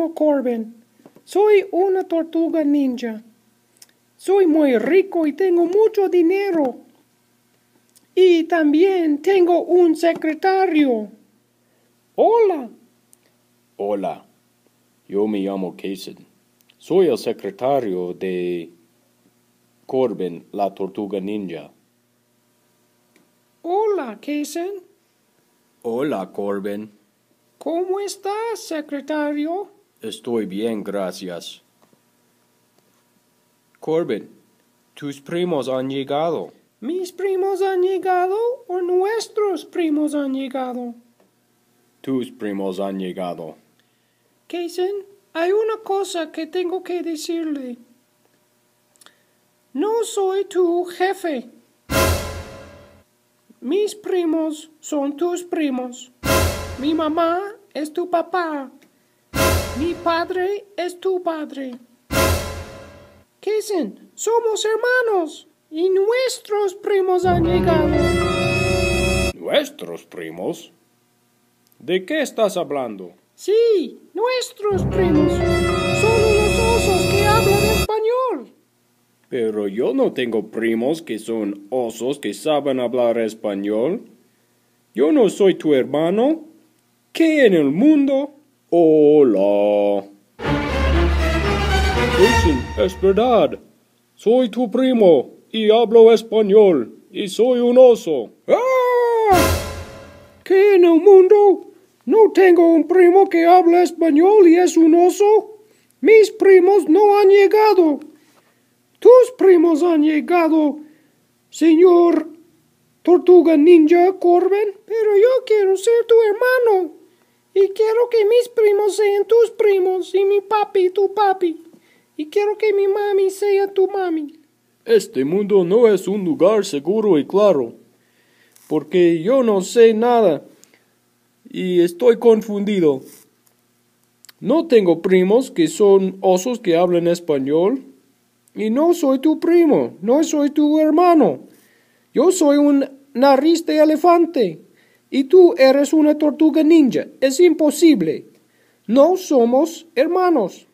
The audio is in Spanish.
llamo Corbin. Soy una tortuga ninja. Soy muy rico y tengo mucho dinero. Y también tengo un secretario. Hola. Hola, yo me llamo Kason. Soy el secretario de Corbin, la tortuga ninja. Hola, Kason. Hola, Corbin. ¿Cómo estás, secretario? Estoy bien, gracias. Corbin, tus primos han llegado. ¿Mis primos han llegado o nuestros primos han llegado? Tus primos han llegado. Kason, hay una cosa que tengo que decirle. No soy tu jefe. Mis primos son tus primos. Mi mamá es tu papá. Mi padre es tu padre. Kason, somos hermanos y nuestros primos han llegado. ¿Nuestros primos? ¿De qué estás hablando? Sí, nuestros primos. Son unos osos que hablan español. Pero yo no tengo primos que son osos que saben hablar español. Yo no soy tu hermano. ¿Qué en el mundo? Hola. Jason, es verdad. Soy tu primo y hablo español y soy un oso. ¡Ah! ¿Qué en el mundo? ¿No tengo un primo que habla español y es un oso? Mis primos no han llegado. Tus primos han llegado, señor Tortuga Ninja Corbin, pero yo quiero ser tu hermano. Y quiero que mis primos sean tus primos y mi papi tu papi. Y quiero que mi mami sea tu mami. Este mundo no es un lugar seguro y claro, porque yo no sé nada y estoy confundido. No tengo primos que son osos que hablan español y no soy tu primo, no soy tu hermano. Yo soy un nariz de elefante y tú eres una tortuga ninja. Es imposible. No somos hermanos.